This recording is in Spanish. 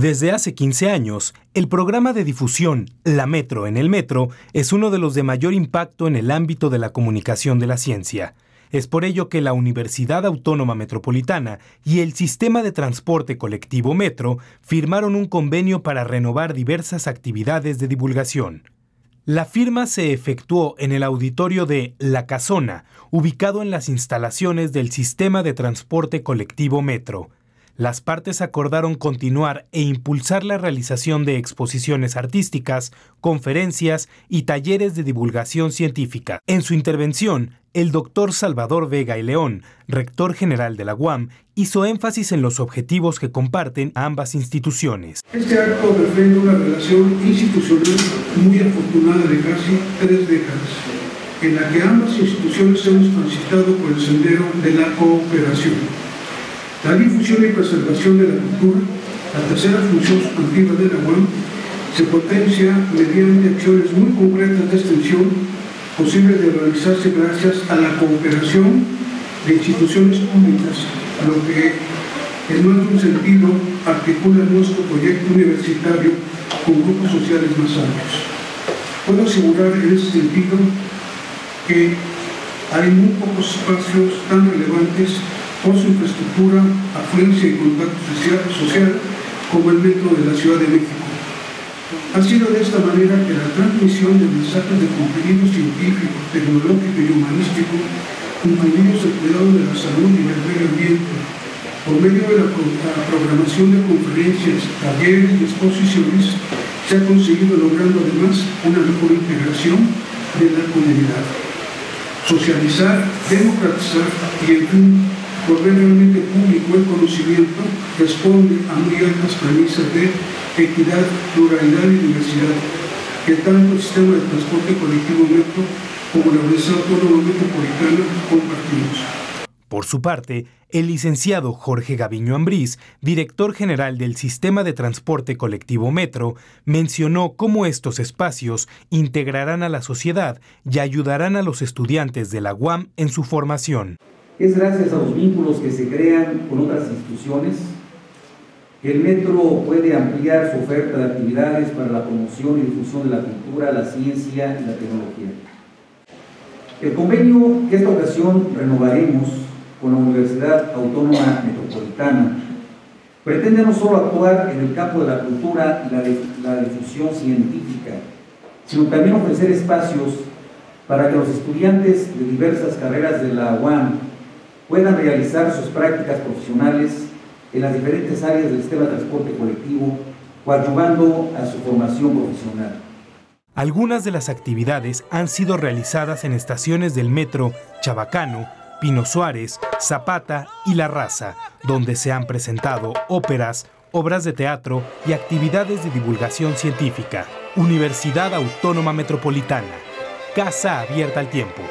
Desde hace 15 años, el programa de difusión La Metro en el Metro es uno de los de mayor impacto en el ámbito de la comunicación de la ciencia. Es por ello que la Universidad Autónoma Metropolitana y el Sistema de Transporte Colectivo Metro firmaron un convenio para renovar diversas actividades de divulgación. La firma se efectuó en el auditorio de La Casona, ubicado en las instalaciones del Sistema de Transporte Colectivo Metro las partes acordaron continuar e impulsar la realización de exposiciones artísticas, conferencias y talleres de divulgación científica. En su intervención, el doctor Salvador Vega y León, rector general de la UAM, hizo énfasis en los objetivos que comparten ambas instituciones. Este acto refleja una relación institucional muy afortunada de casi tres décadas, en la que ambas instituciones hemos transitado por el sendero de la cooperación la difusión y preservación de la cultura, la tercera función sustantiva de la UAM, se potencia mediante acciones muy concretas de extensión posibles de realizarse gracias a la cooperación de instituciones públicas, lo que en un sentido articula nuestro proyecto universitario con grupos sociales más amplios. Puedo asegurar en ese sentido que hay muy pocos espacios tan relevantes por su infraestructura, afluencia y contacto social, como el metro de la Ciudad de México. Ha sido de esta manera que la transmisión de mensajes de contenido científico, tecnológico y humanístico, incluidos el cuidado de la salud y el medio ambiente, por medio de la, programación de conferencias, talleres y exposiciones, se ha conseguido logrando además una mejor integración de la comunidad. Socializar, democratizar y, en fin, realmente público el conocimiento responde a muy altas premisas de equidad, pluralidad y diversidad que tanto el sistema de transporte colectivo metro como la Universidad Autónoma Metropolitana compartimos. Por su parte, el licenciado Jorge Gaviño Ambrís, director general del Sistema de Transporte Colectivo Metro, mencionó cómo estos espacios integrarán a la sociedad y ayudarán a los estudiantes de la UAM en su formación. Es gracias a los vínculos que se crean con otras instituciones que el metro puede ampliar su oferta de actividades para la promoción y difusión de la cultura, la ciencia y la tecnología. El convenio que esta ocasión renovaremos con la Universidad Autónoma Metropolitana pretende no solo actuar en el campo de la cultura y la, la difusión científica, sino también ofrecer espacios para que los estudiantes de diversas carreras de la UAM puedan realizar sus prácticas profesionales en las diferentes áreas del sistema de transporte colectivo, coadyuvando a su formación profesional. Algunas de las actividades han sido realizadas en estaciones del metro Chabacano, Pino Suárez, Zapata y La Raza, donde se han presentado óperas, obras de teatro y actividades de divulgación científica. Universidad Autónoma Metropolitana. Casa abierta al tiempo.